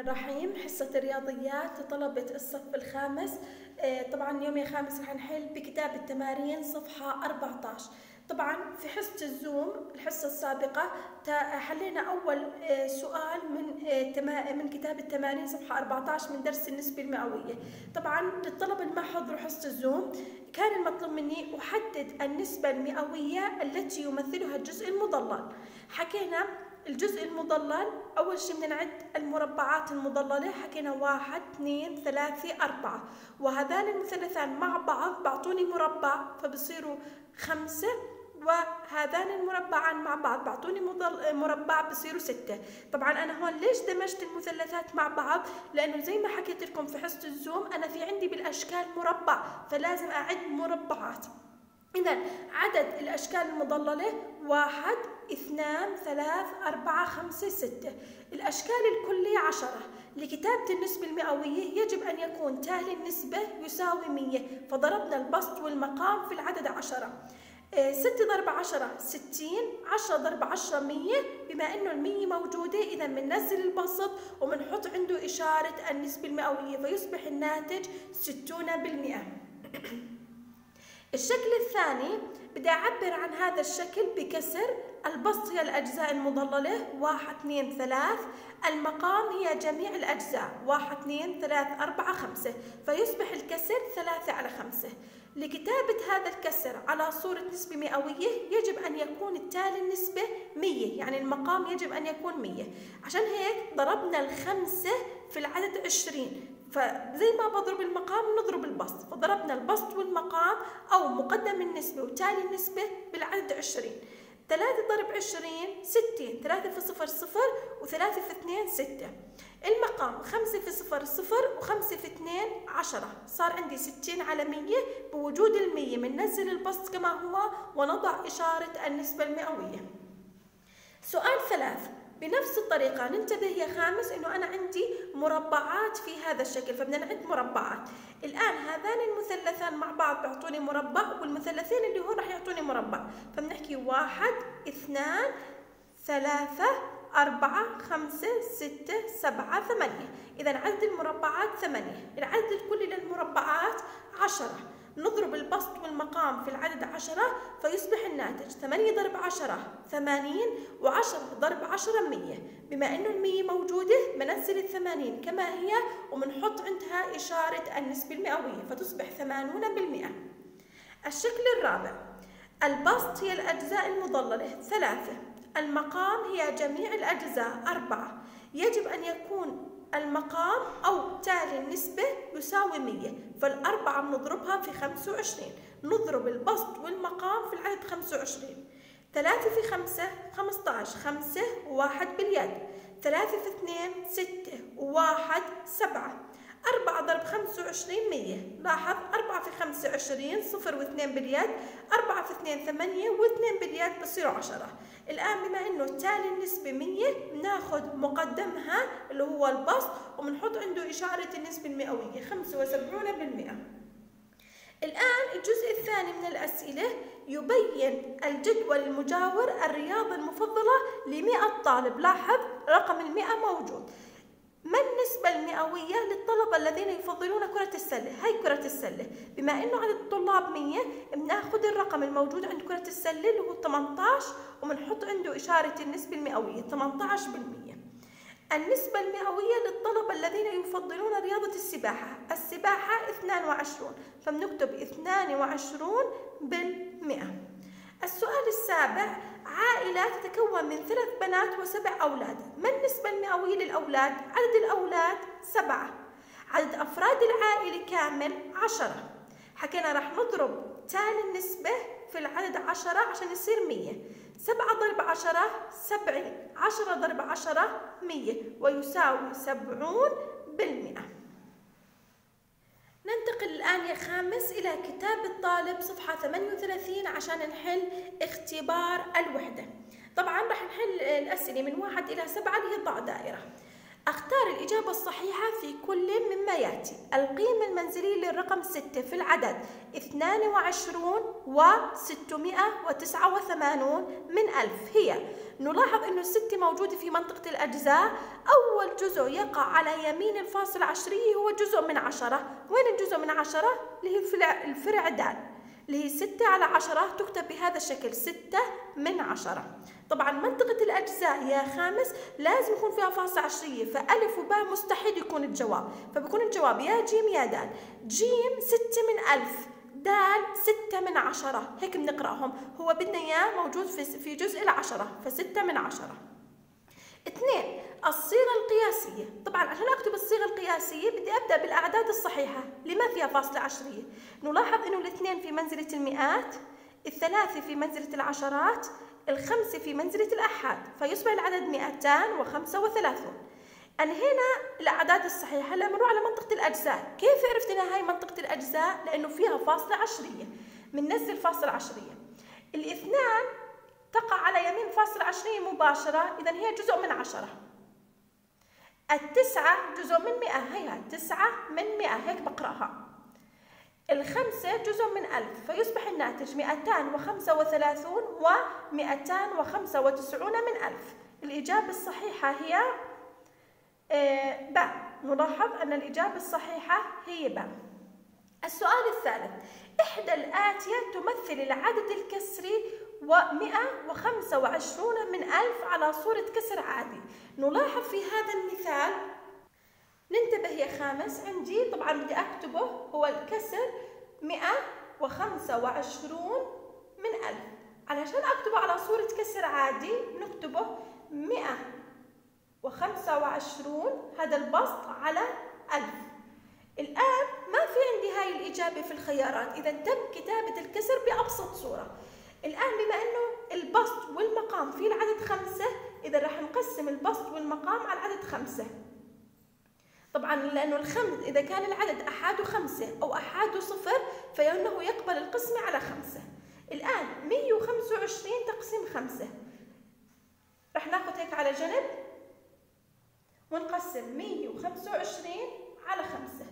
الرحيم حصة الرياضيات لطلبة الصف الخامس. آه، طبعا يوم الخامس رح نحل بكتاب التمارين صفحة 14 طبعا في حصة الزوم الحصة السابقة حلينا أول آه، سؤال من آه، من كتاب التمارين صفحة 14 من درس النسبة المئوية. طبعا للطلبة اللي ما حضروا حصة الزوم كان المطلوب مني أحدد النسبة المئوية التي يمثلها الجزء المضلل. حكينا الجزء المضلل أول شيء بدنا نعد المربعات المضللة حكينا واحد اثنين ثلاثة أربعة. وهذان المثلثان مع بعض بعطوني مربع فبصيروا خمسة. وهذان المربعان مع بعض بعطوني مربع بصيروا ستة. طبعا أنا هون ليش دمجت المثلثات مع بعض؟ لأنه زي ما حكيت لكم في حصة الزوم أنا في عندي بالأشكال مربع فلازم أعد مربعات. إذا عدد الأشكال المضللة واحد اثنان ثلاث أربعة خمسة ستة. الأشكال الكلية عشرة. لكتابة النسبة المئوية يجب أن يكون تالي النسبة يساوي مية. فضربنا البسط والمقام في العدد عشرة. آه، ستة ضرب عشرة ستين. عشرة ضرب عشرة مية. بما أنه المية موجودة إذا بننزل البسط وبنحط عنده إشارة النسبة المئوية فيصبح الناتج ستون بالمئة. الشكل الثاني بدي أعبر عن هذا الشكل بكسر. البسط هي الأجزاء المضللة واحد اثنين ثلاث. المقام هي جميع الأجزاء واحد اثنين ثلاث أربعة خمسة. فيصبح الكسر ثلاثة على خمسة. لكتابة هذا الكسر على صورة نسبة مئوية يجب أن يكون التالي النسبة مية يعني المقام يجب أن يكون مية عشان هيك ضربنا الخمسة في العدد عشرين. فزي ما بضرب المقام نضرب البسط. فضربنا البسط والمقام أو مقدم النسبة وتالي النسبة بالعدد عشرين. ثلاثة ضرب عشرين ستين ثلاثة في صفر صفر وثلاثة في اثنين ستة. المقام خمسة في صفر صفر وخمسة في اثنين عشرة. صار عندي ستين على مية. بوجود المية بننزل البسط كما هو ونضع إشارة النسبة المئوية. سؤال ثلاث. بنفس الطريقة ننتبه يا خامس إنه أنا عندي مربعات في هذا الشكل فبدنا نعد مربعات. الآن هذان المثلثان مع بعض بيعطوني مربع والمثلثين اللي هون راح يعطوني مربع. فبنحكي واحد اثنان ثلاثة أربعة خمسة ستة سبعة ثمانية. إذا عدد المربعات ثمانية. العدد الكلي للمربعات عشرة. نضرب البسط والمقام في العدد عشرة فيصبح الناتج ثمانية ضرب عشرة ثمانين وعشرة ضرب عشرة مية. بما أنه المية موجودة بنزل الثمانين كما هي وبنحط عندها إشارة النسبة المئوية فتصبح ثمانون بالمئة. الشكل الرابع. البسط هي الأجزاء المضللة. ثلاثة. المقام هي جميع الأجزاء أربعة. يجب أن يكون المقام أو تالي النسبة يساوي 100 فالأربعة بنضربها في 25 نضرب البسط والمقام في العدد 25 ثلاثة في خمسة خمسة عشر. خمسة وواحد باليد. ثلاثة في اثنين ستة وواحد سبعة. أربعة ضرب خمسة وعشرين مية. لاحظ أربعة في خمسة وعشرين صفر واثنين باليد أربعة في اثنين ثمانية واثنين باليد بصيروا عشرة. الآن بما إنه تالي النسبة مية بناخذ مقدمها اللي هو البسط وبنحط عنده إشارة النسبة المئوية خمسة وسبعون بالمئة. الآن الجزء الثاني من الأسئلة يبين الجدول المجاور الرياضة المفضلة لمئة طالب. لاحظ رقم المئة موجود. النسبة المئوية للطلبة الذين يفضلون كرة السلة؟ هاي كرة السلة، بما إنه عدد الطلاب 100 بناخذ الرقم الموجود عند كرة السلة اللي هو 18 وبنحط عنده إشارة النسبة المئوية 18%. النسبة المئوية للطلبة الذين يفضلون رياضة السباحة، السباحة 22 فبنكتب 22 بالمئة. السؤال السابع عائلة تتكون من ثلاث بنات وسبع أولاد. ما النسبة المئوية للأولاد؟ عدد الأولاد سبعة. عدد أفراد العائلة كامل عشرة. حكينا راح نضرب تالي النسبة في العدد عشرة عشان يصير مية. سبعة ضرب عشرة سبعين. عشرة ضرب عشرة مية. ويساوي سبعون بالمئة. ننتقل الآن يا خامس إلى كتاب الطالب صفحة 38 عشان نحل اختبار الوحدة. طبعا راح نحل الأسئلة من واحد إلى سبعة اللي هي ضع دائرة. الإجابة الصحيحة في كل مما يأتي. القيمة المنزلية للرقم 6 في العدد. 22 و 689 من ألف. هي نلاحظ أنه الستة موجودة في منطقة الأجزاء. أول جزء يقع على يمين الفاصل عشرية هو جزء من عشرة. وين الجزء من عشرة؟ اللي هي الفرع دال اللي هي ستة على عشرة تكتب بهذا الشكل ستة من عشرة. طبعا منطقة الأجزاء يا خامس لازم يكون فيها فاصل عشرية فألف وباء مستحيل يكون الجواب. فبكون الجواب يا جيم يا دال. جيم ستة من ألف دال ستة من عشرة. هيك بنقرأهم. هو بدنا إياه موجود في جزء العشرة فستة من عشرة. اثنين الصيغة القياسية. طبعا عشان أكتب الصيغة القياسية بدي أبدأ بالأعداد الصحيحة. اللي ما فيها فاصلة عشرية؟ نلاحظ إنه الاثنين في منزلة المئات الثلاثة في منزلة العشرات الخمسة في منزلة الأحاد فيصبح العدد 235 أنهينا الأعداد الصحيحة هلا بنروح على منطقة الأجزاء. كيف عرفنا هاي منطقة الأجزاء؟ لأنه فيها فاصلة عشرية. بننزل فاصلة عشرية. الاثنان تقع على يمين فاصلة عشرية مباشرة إذا هي جزء من عشرة. التسعة جزء من مئة هي تسعة من مئة هيك بقرأها. الخمسة جزء من ألف فيصبح الناتج مئتان وخمسة وثلاثون ومئتان وخمسة وتسعون من ألف. الإجابة الصحيحة هي آه، باء نلاحظ أن الإجابة الصحيحة هي باء السؤال الثالث إحدى الآتية تمثل العدد الكسري و125 من ألف على صورة كسر عادي. نلاحظ في هذا المثال. ننتبه يا خامس. عندي طبعا بدي أكتبه هو الكسر 125 من ألف. علشان أكتبه على صورة كسر عادي نكتبه 125 هذا البسط على ألف. الآن ما في عندي هاي الإجابة في الخيارات. إذا تم كتابة الكسر بأبسط صورة. الآن بما أنه البسط والمقام في العدد خمسة إذا راح نقسم البسط والمقام على العدد خمسة. طبعا لأنه الخمس إذا كان العدد أحاد خمسة أو أحاد صفر فإنه يقبل القسمة على خمسة. الآن 125 تقسيم خمسة. رح ناخذ هيك على جنب ونقسم 125 على خمسة.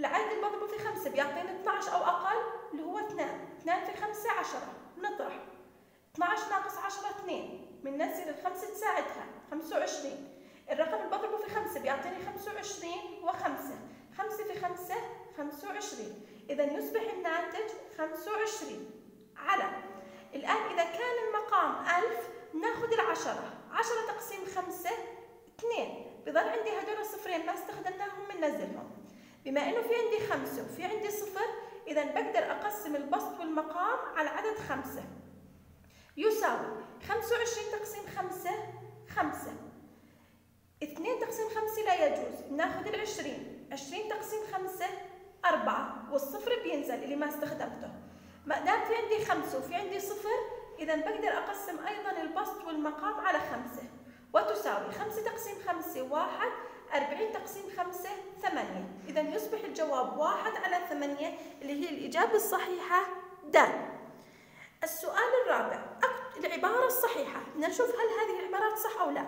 العدد المضروب في خمسة بيعطينا 12 أو أقل اللي هو 2 2 في 5 10 نطرح. 12 ناقص 10 2 بننزل الخمسة تساعدها. 25 الرقم اللي بضربه في 5 بيعطيني 25 و5 5 في 5 25 إذا يصبح الناتج 25 على. الآن إذا كان المقام 1000 ناخذ العشرة. 10 تقسيم 5 2 بضل عندي هدول الصفرين ما استخدمناهم بننزلهم بما إنه في عندي خمسة وفي عندي صفر إذا بقدر أقسم البسط والمقام على عدد خمسة. يساوي 25 تقسيم 5 5 2 تقسيم 5 لا يجوز. ناخذ ال 20 20 تقسيم 5 4 والصفر بينزل اللي ما استخدمته. ما دام في عندي 5 وفي عندي صفر إذا بقدر أقسم أيضا البسط والمقام على 5 وتساوي 5 تقسيم 5 1 40 تقسيم 5 8 إذا يصبح الجواب 1 على 8 اللي هي الإجابة الصحيحة د. السؤال الرابع العبارة الصحيحة. بدنا نشوف هل هذه العبارات صح أو لا.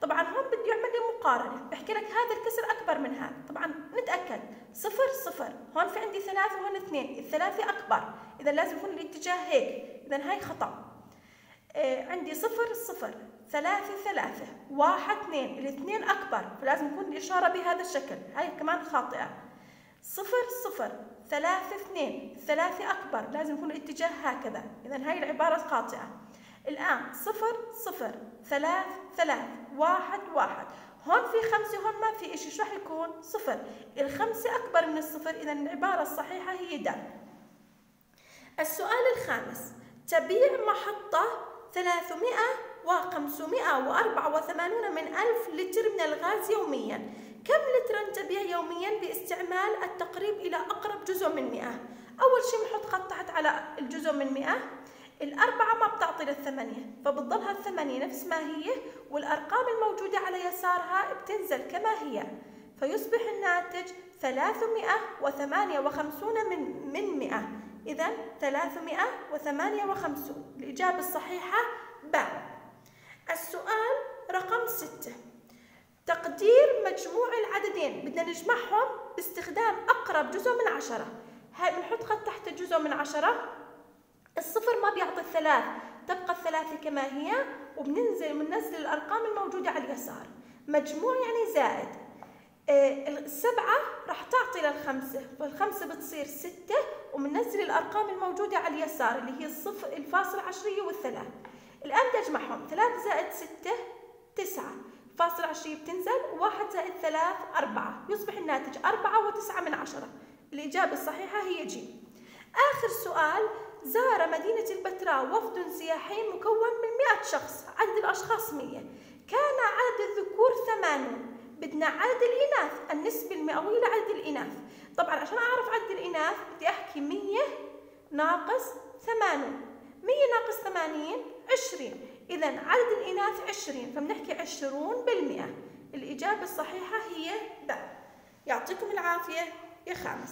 طبعا هون بده يعمل لي مقارنة. بحكي لك هذا الكسر أكبر من هذا. طبعا نتأكد. صفر صفر. هون في عندي ثلاثة وهون اثنين. الثلاثة أكبر. إذا لازم يكون الاتجاه هيك. إذا هاي خطأ. عندي صفر صفر. ثلاثة ثلاثة. واحد اثنين. الاثنين أكبر فلازم يكون الإشارة بهذا الشكل. هاي كمان خاطئة. صفر صفر. ثلاثة اثنين. ثلاثة أكبر. لازم يكون الاتجاه هكذا. إذا هاي العبارة خاطئة. الآن صفر صفر. ثلاث ثلاث واحد واحد. هون في خمسة هون ما في إشي. شو راح يكون؟ صفر. الخمسة أكبر من الصفر. إذا العبارة الصحيحة هي د السؤال الخامس. تبيع محطة 300 و584 من ألف لتر من الغاز يوميا. كم لترا تبيع يوميا باستعمال التقريب إلى أقرب جزء من 100 أول شيء بنحط خط تحت على الجزء من 100 الأربعة ما بتعطي الثمانية فبتضلها الثمانية نفس ما هي والأرقام الموجودة على يسارها بتنزل كما هي. فيصبح الناتج 358 من من 100 إذا 358 الإجابة الصحيحة ب. السؤال رقم ستة. تقدير مجموع العددين. بدنا نجمعهم باستخدام أقرب جزء من عشرة. هاي بنحط خط تحت الجزء من عشرة. الصفر ما بيعطي الثلاث تبقى الثلاثة كما هي وبننزل بننزل الأرقام الموجودة على اليسار. مجموع يعني زائد. السبعة راح تعطي للخمسة فالخمسة بتصير ستة وبننزل الأرقام الموجودة على اليسار اللي هي الصفر الفاصل عشرية والثلاث الآن تجمعهم ثلاثة زائد ستة تسعة. فاصل عشرية بتنزل وواحد زائد ثلاث أربعة. يصبح الناتج أربعة وتسعة من عشرة. الإجابة الصحيحة هي جيم آخر سؤال زار مدينة البتراء وفد سياحي مكون من 100 شخص عدد الأشخاص 100 كان عدد الذكور 80 بدنا عدد الإناث النسبة المئوية لعدد الإناث. طبعا عشان أعرف عدد الإناث بدي أحكي 100 ناقص 80 100 ناقص 80 20 إذا عدد الإناث 20 فبنحكي 20 بالمئة. الإجابة الصحيحة هي ب يعطيكم العافية. يا خامس.